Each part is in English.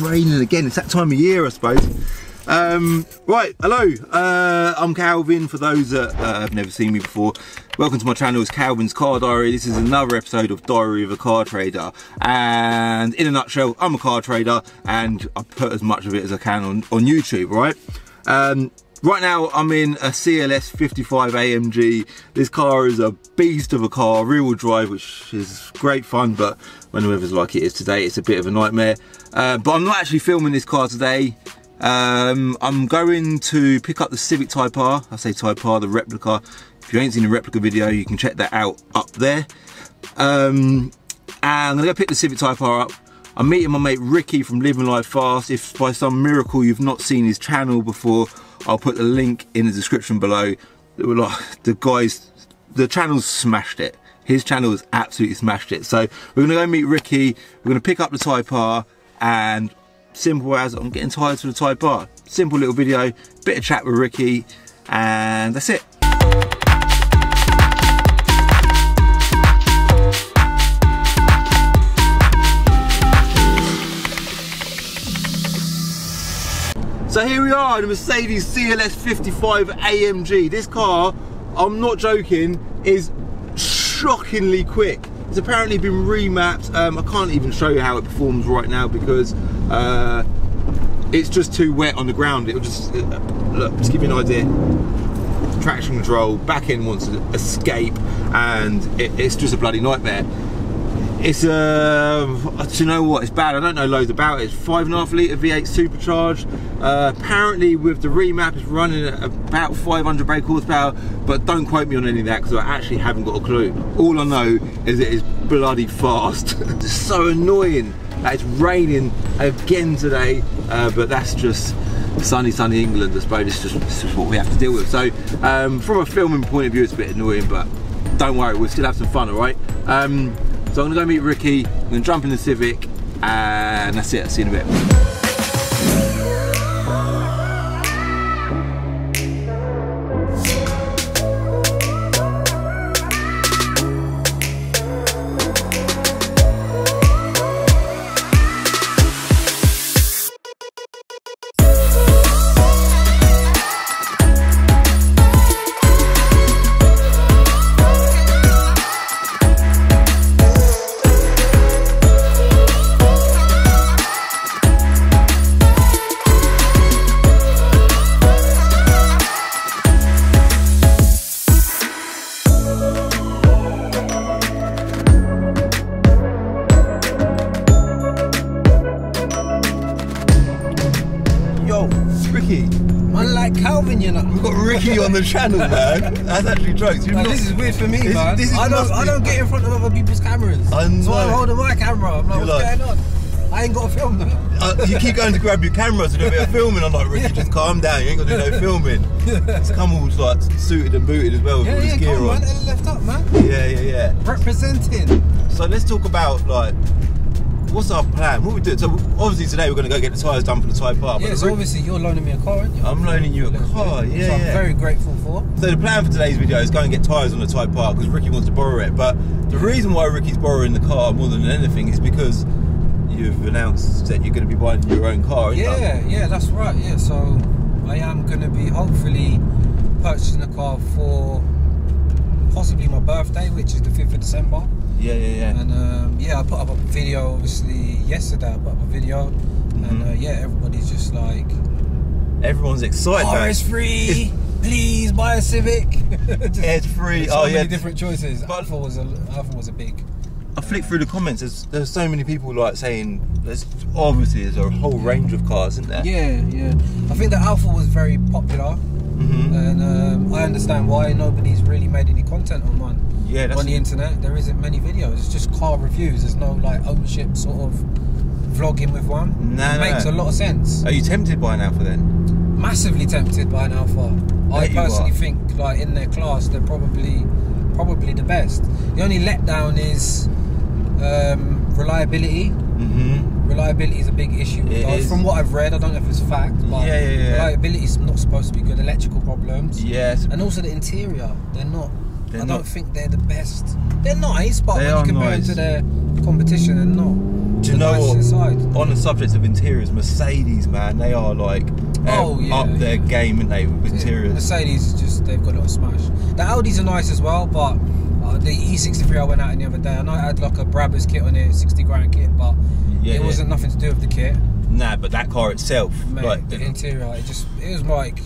raining again. It's that time of year, I suppose. Um, right, hello. Uh, I'm Calvin. For those that uh, have never seen me before, welcome to my channel. It's Calvin's Car Diary. This is another episode of Diary of a Car Trader. And in a nutshell, I'm a car trader, and I put as much of it as I can on, on YouTube. Right. Um, Right now I'm in a CLS 55 AMG. This car is a beast of a car, rear wheel drive, which is great fun, but when the weather's like it is today, it's a bit of a nightmare. Uh, but I'm not actually filming this car today. Um, I'm going to pick up the Civic Type R. I say Type R, the replica. If you ain't seen the replica video, you can check that out up there. Um, and I'm gonna go pick the Civic Type R up. I'm meeting my mate Ricky from Living Life Fast. If by some miracle you've not seen his channel before, I'll put the link in the description below. The guys, the channel's smashed it. His channel has absolutely smashed it. So we're gonna go meet Ricky. We're gonna pick up the Type R and simple as I'm getting tired for the Type R. Simple little video, bit of chat with Ricky, and that's it. So here we are, in the Mercedes CLS 55 AMG. This car, I'm not joking, is shockingly quick. It's apparently been remapped. Um, I can't even show you how it performs right now because uh, it's just too wet on the ground. It'll just, uh, look, just give you an idea. Traction control, back end wants to escape, and it, it's just a bloody nightmare. It's uh, you know what? It's bad. I don't know loads about it. It's five and a half litre V8 supercharged. Uh, apparently, with the remap, it's running at about 500 brake horsepower. But don't quote me on any of that because I actually haven't got a clue. All I know is it is bloody fast. it's so annoying that it's raining again today. Uh, but that's just sunny, sunny England. I suppose it's just, it's just what we have to deal with. So, um, from a filming point of view, it's a bit annoying, but don't worry, we'll still have some fun. All right. Um, so I'm gonna go meet Ricky, I'm gonna jump in the Civic, and that's it, see you in a bit. On the channel, man. That's actually jokes. No, this is weird for me, this, man. This I don't, I don't get in front of other people's cameras. I know. So I'm holding my camera. I'm like, You're what's like, going on? I ain't got to film. Uh, you keep going to grab your camera to do a bit of filming. I'm like, Ricky, just calm down. You ain't got to do no filming. It's come all like suited and booted as well with yeah, all this yeah, gear on. on. Man. Left up, man. Yeah, yeah, yeah. Representing. So let's talk about like what's our plan? What we do? So obviously today we're going to go get the tyres done for the Type R. Yeah, so obviously you're loaning me a car, aren't you? I'm loaning you a car, yeah, I'm very grateful for. So the plan for today's video is go and get tyres on the Type R because Ricky wants to borrow it. But the reason why Ricky's borrowing the car more than anything is because you've announced that you're going to be buying your own car. Yeah, you? yeah, that's right. Yeah, so I am going to be hopefully purchasing a car for possibly my birthday, which is the 5th of December. Yeah, yeah, yeah. And um, yeah, I put up a video obviously yesterday. I put up a video, mm -hmm. and uh, yeah, everybody's just like, everyone's excited. Car is free. It's Please buy a Civic. it's free. So oh many yeah, different choices. But Alfa was a Alfa was a big. I flicked through the comments. There's there's so many people like saying there's obviously there's a whole range of cars, isn't there? Yeah, yeah. I think the Alfa was very popular. Mm -hmm. And um, I understand why nobody's really made any content on one yeah, on the internet. There isn't many videos. It's just car reviews. There's no like ownership sort of vlogging with one. No, it no. makes a lot of sense. Are you tempted by an Alfa then? Massively tempted by an Alfa. I personally think like in their class they're probably probably the best. The only letdown is um, reliability. Mm-hmm. Reliability is a big issue. From what I've read, I don't know if it's fact, but yeah, yeah, yeah. reliability is not supposed to be good. Electrical problems. Yes. And also the interior, they're not they're I not, don't think they're the best. They're nice, but they when you compare nice. them to their competition, they're not. Do you know what? Inside. On the subject of interiors, Mercedes, man, they are like oh, yeah, up their game, and they with interiors. Mercedes just they've got a lot of smash. The Audis are nice as well, but uh, the E63 I went out in the other day, I know I had like a Brabus kit on it, 60 grand kit, but yeah, it wasn't nothing to do with the kit. Nah, but that car itself, Mate, like the interior, it just it was like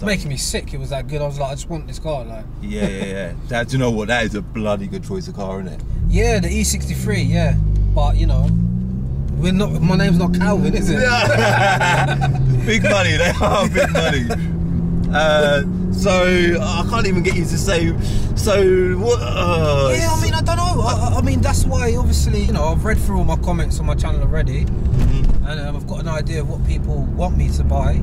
it's making me sick. It was that good. I was like, I just want this car. Like, yeah, yeah, yeah. that, do you know what? That is a bloody good choice of car, isn't it? Yeah, the E63. Yeah, but you know, we're not. My name's not Calvin, is it? big money. They are big money. Uh, so I can't even get you to say. So what? Uh, yeah, I mean, I don't know. I, I, mean, that's why obviously, you know, I've read through all my comments on my channel already, mm-hmm. and um, I've got an idea of what people want me to buy.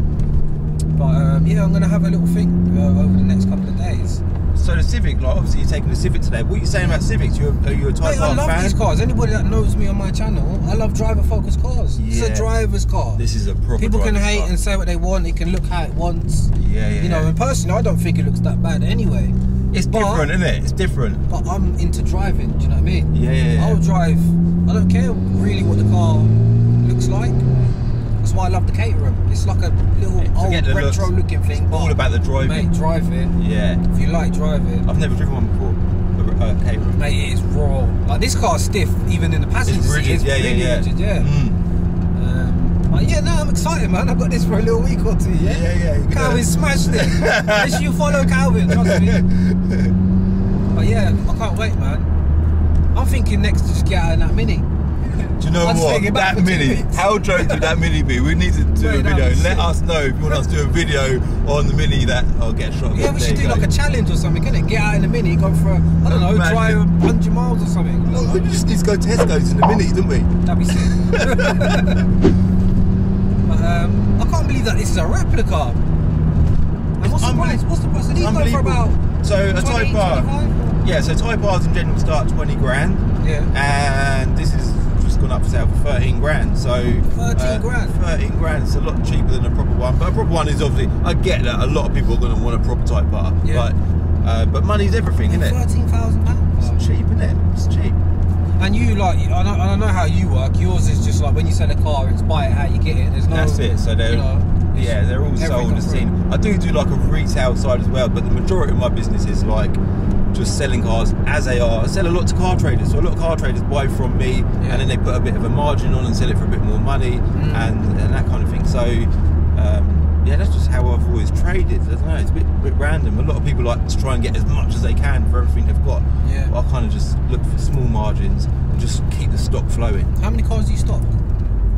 But um, yeah, I'm gonna have a little think uh, over the next couple of days. So the Civic, like obviously you're taking the Civic today. What are you saying about Civics? You're, are you a Type Mate, I love fan? these cars. Anybody that knows me on my channel, I love driver-focused cars. Yeah. It's a driver's car. This is a proper. People can hate car. and say what they want. It can look how it wants. Yeah, yeah. You know, and personally, I don't think it looks that bad anyway. It's but, different, isn't it? It's different. But I'm into driving. Do you know what I mean? Yeah, yeah, yeah. I'll drive. I don't care really what the car looks like. That's why I love the Caterham. It's like a little old retro looks. looking thing. all about the driving. Mate, drive it. Yeah. If you like driving. I've never driven one before. A, a Caterham. Mate, it is raw. Like this car's stiff, even in the passenger it's rigid. seat. It's yeah, yeah, yeah. Rigid, yeah. Mm. Um, but yeah, no, I'm excited, man. I've got this for a little week or two. Yeah, yeah, yeah. yeah. Calvin smashed it. Make sure you follow Calvin. Trust me. but yeah, I can't wait, man. I'm thinking next to just get out in that mini. Know what? That mini, how drunk would that mini be? We need to do a video. Let us know if you want us to do a video on the mini that I'll get shot. Yeah, we should do like a challenge or something, can it? Get out in the mini, go for, a, I don't know, Imagine. drive 100 miles or something. Well, we just need to go to Tesco's in the mini, don't we? That'd be sick. but, um, I can't believe that this is a replica. And what's the price? What's the price? So these go for about so 20, a Type R. Yeah, so Type R's in general start 20 grand. Yeah. And this is gone up for sale for 13 grand. So 13 uh, grand. 13 grand. It's a lot cheaper than a proper one. But a proper one is obviously. I get that a lot of people are going to want a proper Type R. Yeah. But uh, but money's everything, isn't it? Thirteen thousand pounds. It's cheap, isn't it? It's cheap. And you like, I know, I know how you work. Yours is just like when you sell a car, it's buy it how you get it. There's no. That's it. So they're, you know, yeah, they're all sold as seen. I do do like a retail side as well, but the majority of my business is like just selling cars as they are. I sell a lot to car traders, so a lot of car traders buy from me, yeah. and then they put a bit of a margin on and sell it for a bit more money, mm. and, and that kind of thing. So. Um, yeah, that's just how I've always traded. I don't know, it's a bit, bit random. A lot of people like to try and get as much as they can for everything they've got. Yeah. But I kind of just look for small margins and just keep the stock flowing. How many cars do you stock?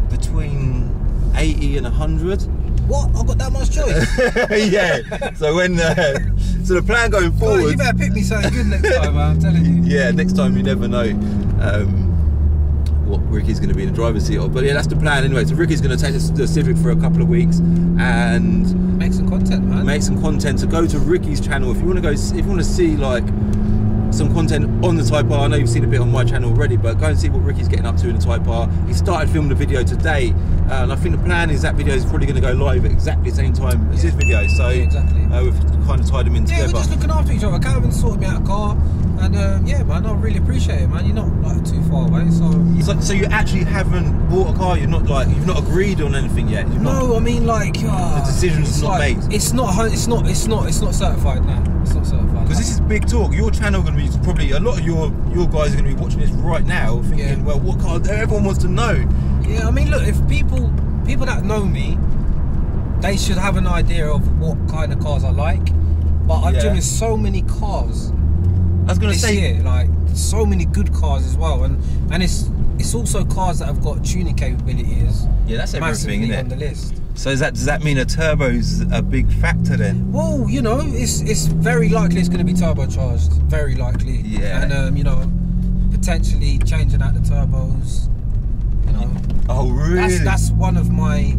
Between 80 and 100. What? I've got that much choice? yeah. So when uh, so the plan going forward. God, you better pick me something good next time, man. I'm telling you. Yeah, next time you never know. Um, what Ricky's going to be in the driver's seat of. But yeah, that's the plan anyway. So Ricky's going to take the Civic for a couple of weeks and make some content, man. Make some content. So go to Ricky's channel if you want to go. If you want to see like some content on the Type R. I know you've seen a bit on my channel already, but go and see what Ricky's getting up to in the Type R. He started filming the video today, uh, and I think the plan is that video is probably going to go live at exactly the same time as yeah. this video. So yeah, exactly. uh, we've kind of tied them in yeah, together. Yeah, we're just looking after each other. Calvin sorted me out a car, and uh, yeah, man, I really appreciate it, man. You're not like too far away, so. So, so you actually haven't bought a car. You're not like you've not agreed on anything yet. You've no, not, I mean like uh, the decision's not like, made. It's not. It's not. It's not. It's not certified now. It's not certified. Because this is big talk. Your channel going to be probably a lot of your your guys are going to be watching this right now, thinking, yeah. well, what car? Everyone wants to know. Yeah, I mean, look, if people people that know me, they should have an idea of what kind of cars I like. But I've yeah. driven so many cars. I was going to say, year, like so many good cars as well, and and it's it's also cars that have got tuning capabilities. Yeah, that's everything, isn't it? On the list. So is that does that mean a turbo's a big factor then? Well, you know, it's it's very likely it's going to be turbocharged. Very likely. Yeah. And um, you know, potentially changing out the turbos. You know. Oh really? That's that's one of my.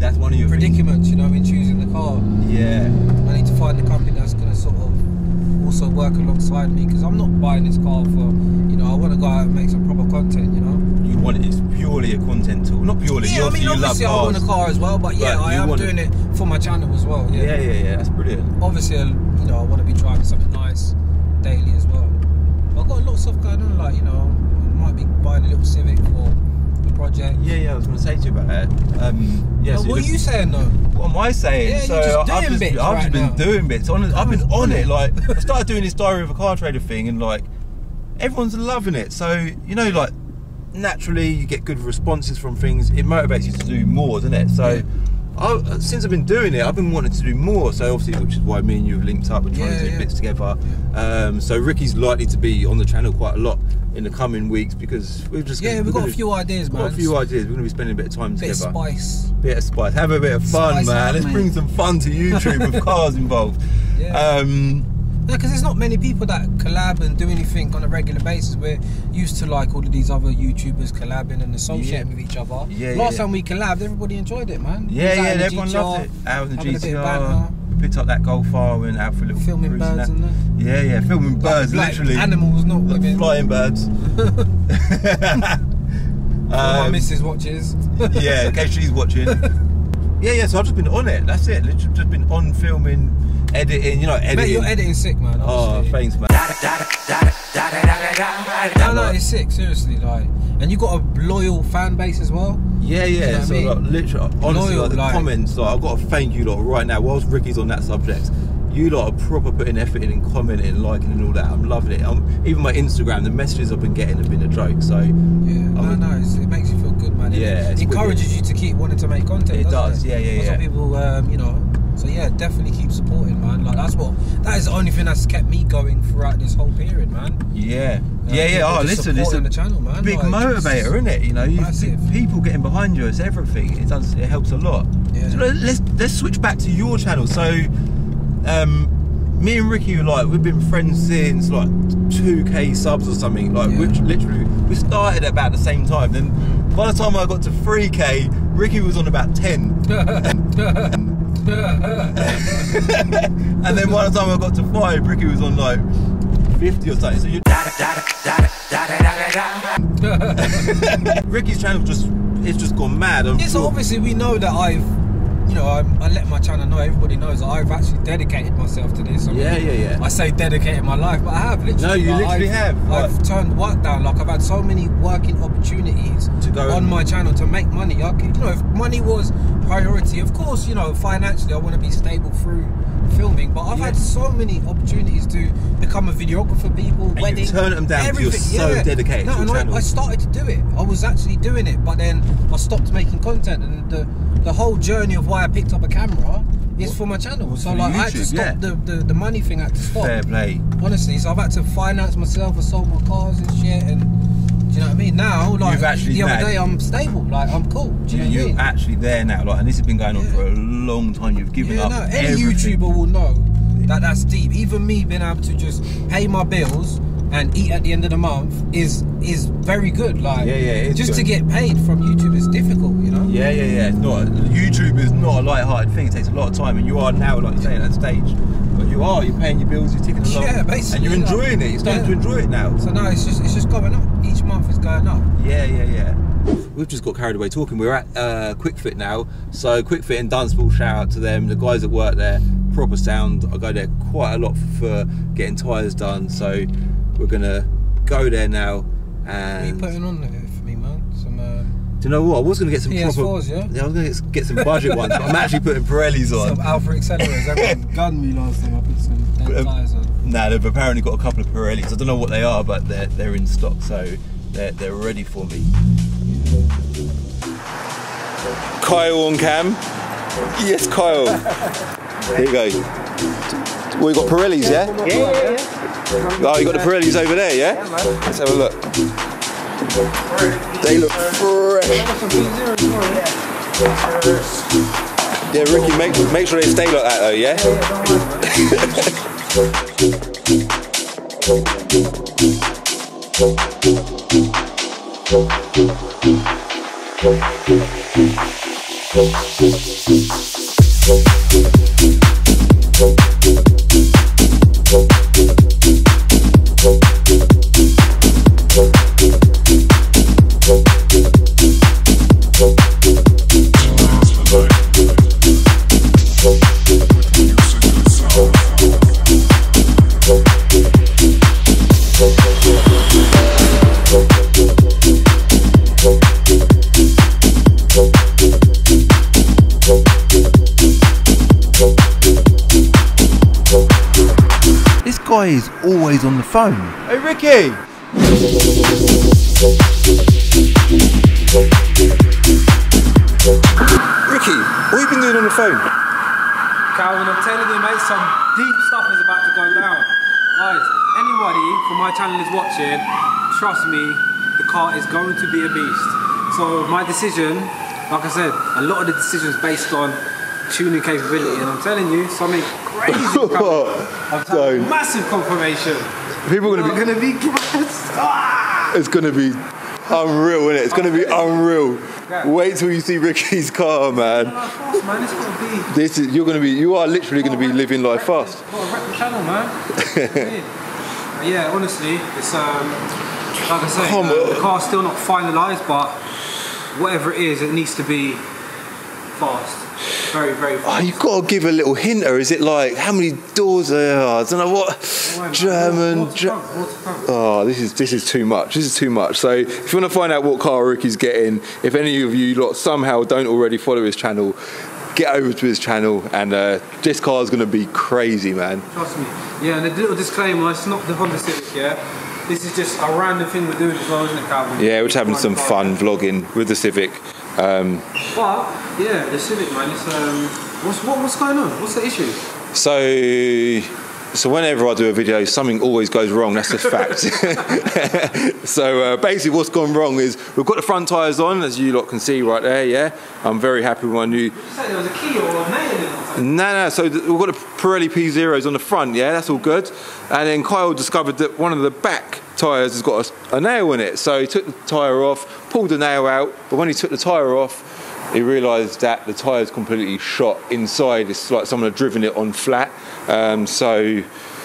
That's one of your predicaments, you know, in choosing the car. Yeah. I need to find the company that's going to sort of also work alongside me because I'm not buying this car for, you know, I want to go out and make some proper content, you know. You want it, it's purely a content tool, not purely. Yeah, I mean, obviously I want a car as well, but yeah, but I am doing it. it for my channel as well. Yeah. yeah, yeah, yeah, that's brilliant. Obviously, you know, I want to be driving something nice daily as well. I've got lots of stuff going on, like you know, I might be buying a little Civic for project. Yeah, yeah, I was going to say to you about that. Um, yeah, so what are you saying though? What am I saying? Yeah, you're so just I've doing just, bits I've just right been now. doing bits. On, I've been on. it. Like I started doing this diary of a car trader thing, and like everyone's loving it. So you know, like naturally you get good responses from things. It motivates you to do more, doesn't it? So. Yeah. I, since I've been doing it, I've been wanting to do more. So obviously, which is why me and you have linked up. We're trying Yeah, to do yeah. bits together. Um, so Ricky's likely to be on the channel quite a lot in the coming weeks because we've just Yeah, gonna- we've got a few ideas, man. got a few ideas. We're going to be spending a bit of time Bit of together spice. bit of spice. Have a bit of fun, Spice man. up, Let's mate. bring some fun to YouTube with cars involved. Yeah. Um, No, because there's not many people that collab and do anything on a regular basis. We're used to like all of these other YouTubers collabing and associating Yeah. with each other. Yeah, Last yeah. time we collabed, everybody enjoyed it, man. Yeah, yeah, in everyone GTR, loved it. Out in the having a bit of GTR, picked up that Golf R and out for a little Filming cruise and birds that. and that. Yeah, yeah, filming birds, like literally. animals, not Like women. flying birds. My Um, missus watches. yeah, in case she's watching. Yeah, yeah. So I've just been on it. That's it. Literally, just been on filming, editing. You know, editing. Mate, you're editing sick, man. Oh, thanks, man. No, no, it's sick. Seriously, like, and you got a loyal fan base as well. Yeah, you know yeah. what I so mean? like, literally, honestly, Loyal, like, the like- comments, like, I've got to thank you lot right now. Whilst Ricky's on that subject, you lot are proper putting effort in and commenting, and liking, and all that. I'm loving it. I'm, even my Instagram, the messages I've been getting have been a joke. So Yeah, I'm no, a- no, it's, it makes you feel good, man. It Yeah, it's encourages you to keep wanting to make content. It doesn't does, it? yeah, yeah, That's yeah. what people, um, you know. So yeah, definitely keep supporting, man. Like that's what that is the only thing that's kept me going throughout this whole period, man. yeah, Uh, yeah, yeah. Oh, listen, it's a the channel, man. big Like, motivator, isn't it? You know, you people getting behind you. It's everything. It does. It helps a lot. Yeah. So let- let's let's switch back to your channel. So, um, me and Ricky are like we've been friends since like 2k subs or something. Like Yeah. which literally we started at about the same time. Then by the time I got to 3k, Ricky was on about 10. and then by the time I got to five, Ricky was on like 50 or something. So you Ricky's channel just it's just gone mad. I'm so sure- obviously we know that I've, you know, I, I let my channel know. Everybody knows that I've actually dedicated myself to this. I Yeah, yeah, yeah. I say dedicated my life, but I have literally. No, you like, literally I've, have, I've turned work down. Like I've had so many working opportunities To go on my channel to make money. I you know, if money was priority, of course, you know, financially, I want to be stable through filming. But I've Yeah. had so many opportunities to become a videographer, people, you wedding, turn them down you're so yeah. dedicated no, and I-. I started to do it. I was actually doing it, but then I stopped making content, and the the whole journey of why I picked up a camera is for my channel. So like I had to stop yeah. the, the the money thing. I had to stop. fair play. Honestly, so I've had to finance myself. I sold my cars and shit, and do you know what I mean? Now, like You've actually the other day, I'm stable. Like I'm cool. Do you know what I You're mean? actually there now, like, and this has been going on Yeah. for a long time. You've given yeah, up no, any everything. YouTuber will know that that's deep. Even me being able to just pay my bills and eat at the end of the month is is very good. Like, Yeah, yeah, just to get paid from YouTube is difficult. You know. Yeah, yeah, yeah. It's not YouTube is not a light-hearted thing. It takes a lot of time, and you are now, like you say, at that stage. But you are. You're paying your bills. You're ticking along. Yeah, basically, And you're like- enjoying it. You're starting Yeah. to enjoy it now. So now it's just it's just going up. Each month is going up. Yeah, yeah, yeah. We've just got carried away talking. We're at uh, Kwik Fit now. So Kwik Fit in Dunstable, shout out to them. The guys that work there, proper sound. I go there quite a lot for getting tyres done. So we're gonna go there now. And What are you putting on there for me, man? Some. Um, do you know what? I was gonna get some PS4s, proper. yeah? I was gonna get, get some budget ones, but I'm actually putting Pirellis on. Some Alpha accelerators. Everyone gunned me last time. I put some dead Um, tyres on. Nah, they've apparently got a couple of Pirellis. I don't know what they are, but they're they're in stock, so they're they're ready for me. Kyle on cam. Yes, Kyle. Here you go. Well, you got Pirellis, yeah? Yeah, yeah, yeah. Oh, you got the Pirellis over there, yeah? Let's have a look. They look fresh. Yeah, Ricky, make, make sure they stay like that though, yeah? yeah. is always on the phone. Hey, Ricky! Ricky, what have you been doing on the phone? Calvin, I'm telling you, mate, some deep stuff is about to go down. Guys, anybody from my channel is watching, trust me, the car is going to be a beast. So my decision, like I said, a lot of the decisions based on tuning capability, and I'm telling you, something crazy. I've Don't. massive confirmation. People are gonna be. gonna be. Ah! It's gonna be unreal, isn't it? It's gonna be unreal. Wait till you see Ricky's car, man. Life fast, man. It's gonna be. This is you're gonna be. You are literally gonna be living life fast. Got to wreck channel, man. Yeah, honestly, it's um, like I say, uh, the car's still not finalised, but whatever it is, it needs to be fast, very, very Oh, you've got to give a little hint, or is it like how many doors there are? I don't know what. Man. German. More to Ge- come, more to come. Oh, this is this is too much. This is too much. So if you want to find out what car Ricky's getting, if any of you lot somehow don't already follow his channel, get over to his channel, and uh, this car is going to be crazy, man. Trust me. Yeah, and a little disclaimer: it's not the Honda Civic, yeah. This is just a random thing we're doing as well, isn't it, Calvin? Yeah, we're just having some fun vlogging with the Civic. Um, But yeah, the Civic, man. It's um, what's what, what's going on? What's the issue? So, so whenever I do a video, something always goes wrong. That's just fact. so uh, basically, what's gone wrong is we've got the front tyres on, as you lot can see right there. Yeah, I'm very happy with my new. You said there was a key or a nail No, no. So we've got the Pirelli P0s on the front. Yeah, that's all good. And then Kyle discovered that one of the back tyres has got a, a nail in it. So he took the tyre off, pulled the nail out. But when he took the tyre off, he realised that the tyre's completely shot inside. It's like someone had driven it on flat. Um, so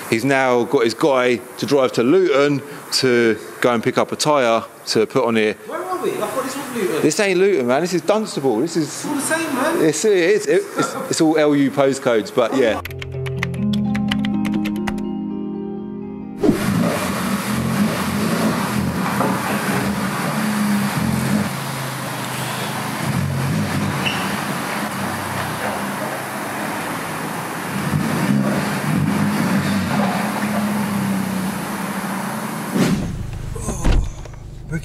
he's now got his guy to drive to Luton to go and pick up a tyre to put on here. Where? I thought this was Luton. This ain't Luton, man. This is Dunstable. This is It's all the same, man. it's, it's, it's, it's all LU postcodes, but yeah.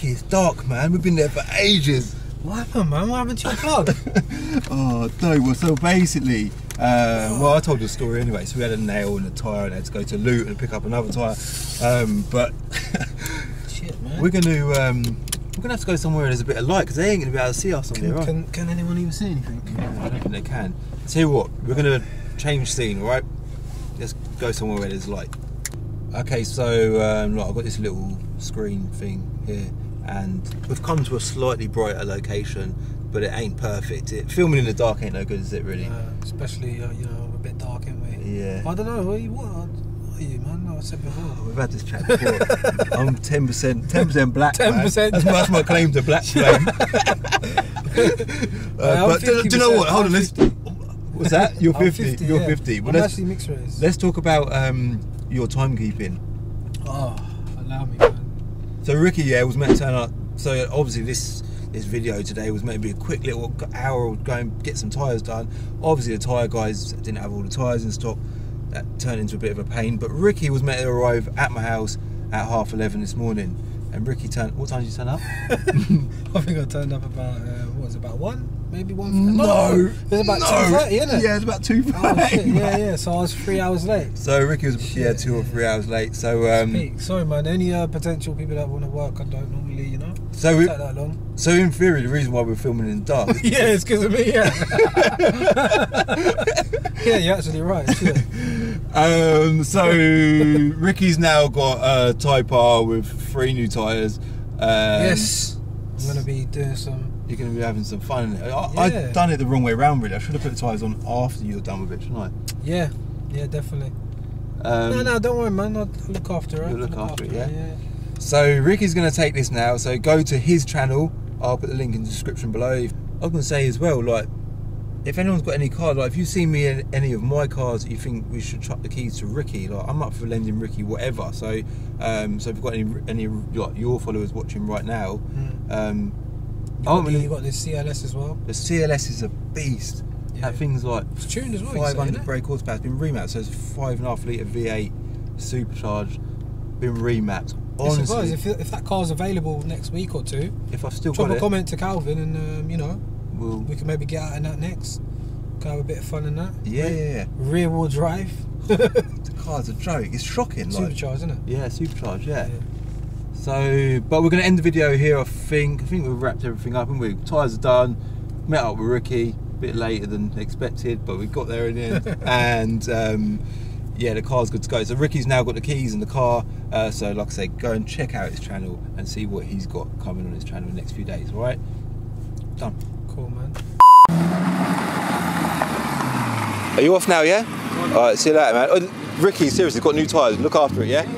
It's dark, man. We've been there for ages. What happened, man? What happened to your plug? Oh, no. Well, so basically, uh, well, I told you the story anyway. So we had a nail in a tyre and had to go to Luton pick up another tyre. Um, but Shit, man. we're going to um, we're gonna have to go somewhere where there's a bit of light because they ain't going to be able to see us on there, can, right? can, can anyone even see anything? I don't think they can. Tell you what, we're going to change scene, all right? Let's go somewhere where there's light. Okay, so um, look, I've got this little screen thing here, and we've come to a slightly brighter location, but it ain't perfect. It, filming in the dark ain't no good, is it? Really? Uh, especially, uh, you know, a bit dark, ain't we? Yeah. I don't know. What are you, what are you, man? Like I said before. We've had this chat before. I'm ten percent, ten percent black. 10%. That's, that's my claim to black claim. Uh, I'm but do, do you know what? Hold on, let's. What's that? You're I'm 50. You're yeah. 50. Well, I'm let's, actually mixed race. let's talk about um, your timekeeping. Oh, allow me, man. So Ricky, yeah, was meant to turn up. So obviously this this video today was meant to be a quick little hour of go and get some tyres done. Obviously the tyre guys didn't have all the tyres in stock. That turned into a bit of a pain. But Ricky was meant to arrive at my house at half eleven this morning. And Ricky turned. What time did you turn up? I think I turned up about, uh, what was it, about one? Maybe one? No, It was about no. 2.30, isn't it? Yeah, it's about two Oh, shit, yeah, yeah. So I was three hours late. So Ricky was yeah two or three hours late. So um, Peak. Sorry, man. Any uh, potential people that want to work, I don't normally, you know, so we, take that long. so in theory, the reason why we're filming in the dark yeah, it's because of me. Yeah. yeah, you're actually right. Yeah. Um, so Ricky's now got a Type R with three new tyres. Um, yes, I'm gonna be doing some. You're going to be having some fun. in it. I, Yeah. I've done it the wrong way round, really. I should have put the tyres on after you're done with it, shouldn't I? Yeah, yeah, definitely. Um, no, no, don't worry, man. I'll look after it. You'll look after it, yeah? yeah. So Ricky's going to take this now. So go to his channel. I'll put the link in the description below. I was going to say as well, like, if anyone's got any cars, like if you see me in any of my cars that you think we should chuck the keys to Ricky, like I'm up for lending Ricky whatever. So, um, so if you've got any any like your followers watching right now, Mm. um, You I got, the, you got this CLS as well. the CLS is a beast. Yeah. That thing's like It's tuned as well. you say, 500 innit? brake horsepower. It's been remapped, so it's a five and a half litre V8 supercharged, been remapped. Honestly, if, if that car's available next week or two, if I've still drop got a it, comment to Calvin and um, you know we'll, we can maybe get out in that next. Can have a bit of fun in that. yeah, yeah, yeah. Rear wheel drive. The car's a joke. It's shocking. Like, Supercharged, isn't it? yeah, supercharged. Yeah. Yeah. So, but we're going to end the video here. I think. I think we've wrapped everything up, and we tires are done. Met up with Ricky a bit later than expected, but we got there in the end. and um, yeah, the car's good to go. So Ricky's now got the keys in the car. Uh, so, like I say, go and check out his channel and see what he's got coming on his channel in the next few days. All right, done. Cool, man. Are you off now? Yeah. All right. See you later, man. Oh, Ricky, seriously, got new tires. Look after it. Yeah.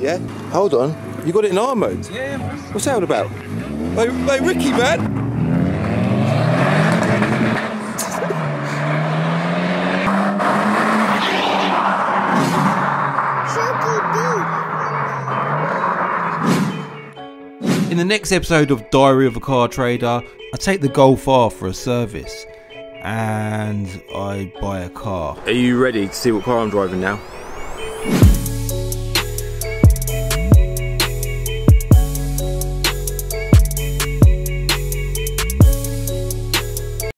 Yeah. Hold on. You got it in R mode. Yeah, man. What's that all about? Hey, hey Ricky, man! In the next episode of Diary of a Car Trader, I take the Golf R for a service and I buy a car. Are you ready to see what car I'm driving now?